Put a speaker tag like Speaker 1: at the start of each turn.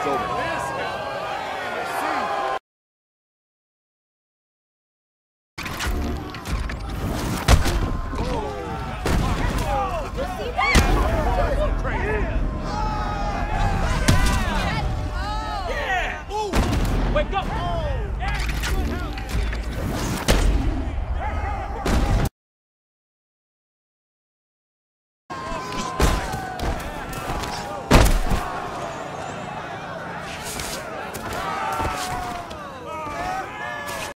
Speaker 1: It's over.
Speaker 2: Wake up!